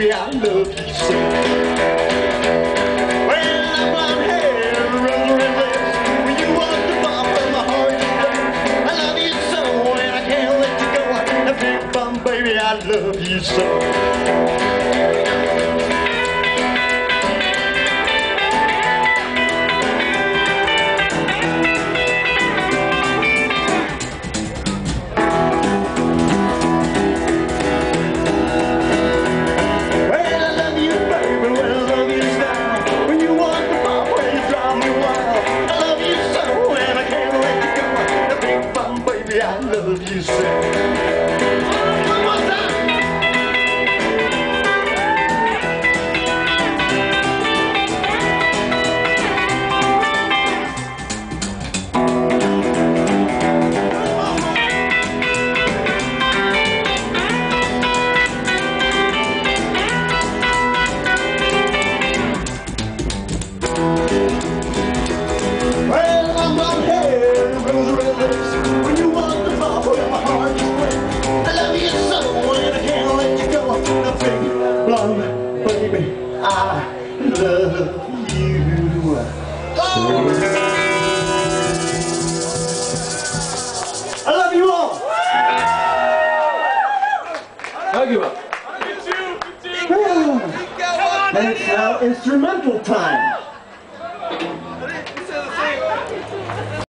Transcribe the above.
baby, I love you so. Blonde hair, rose red. When you walk the from my heart. I love you so, and I can't let you go. Baby, I love you so. I love you so. Baby, I love you. I love you all. Hug you up. And it's now instrumental time.